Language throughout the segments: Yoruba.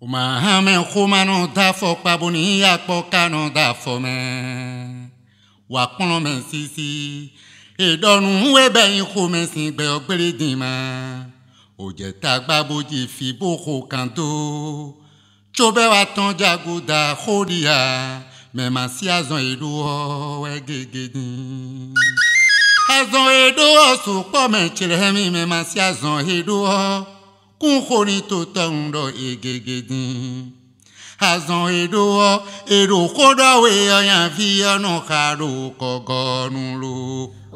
Umahame kumano dafo kpabuni akpọ kano dafo mẹ. Wakplɔ mẹ sisi. Ìdọ̀nù wẹ́bẹ̀ yín kò mẹ sí gbẹ ọgbẹ́rẹ́ dín ma. Òjẹ̀ta gbàbójì fi bókò kan tó. Tso bẹ́ wa tán jagoda kórìíra. Mẹ̀mà sí azàn èdò ọ̀wẹ́ gègé dín. Azàn èdò ọ̀sùn pọ̀ mẹ̀ tìrẹ̀ mi mẹ̀mà sí azàn èdò ọ̀ kúnkóni tó tẹ̀ ń dọ̀ egegedin azɔn eɖo wɔ eɖo ko ɖɔ we ɔyan fi ɔnu ka ɖo lo.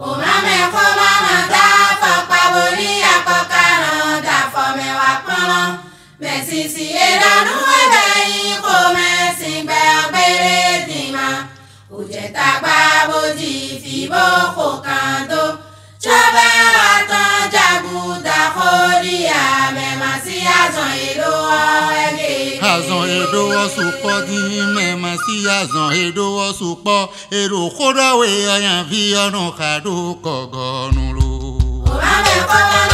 òmàmẹ kó mama tá fọpa wòlí akọkàrọ dàfọmẹwà pọnlọ mẹsìsì ìdánù ẹgbẹ yìí kò. azɔn eɖowɔ sukpɔ dime masi azɔn edo sukpɔ eɖo kóɖɔwe ɔyàn vi ɔnu xa ɖo kɔgɔnu lo. òbá bẹ kọ́ bá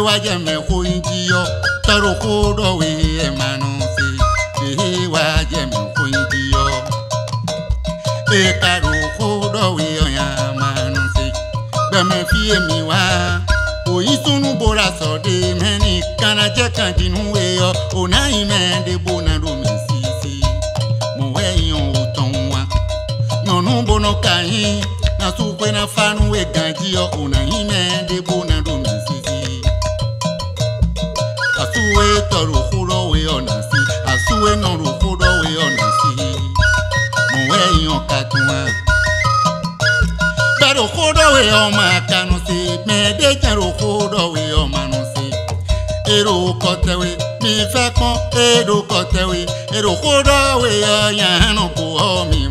waje ko injiyo taro ko do we e manu fi e waje ko injiyo e taro ko do we oya manu fi gbeme fi emi wa oyin sunu bora so de meni kana je kan dinu we yo onayin me de bona do si si mo we yin o ton wa nonu bono kan na su pe na fanu we ganji yo onayin me de kakuma gbaro ko dɔwe ɔma kanu se mɛde jaro ko dɔwe ɔma nu se ero kɔtɛwe mifɛ kɔn ero kɔtɛwe ero ko dɔwe ɔyanu ko ɔmi.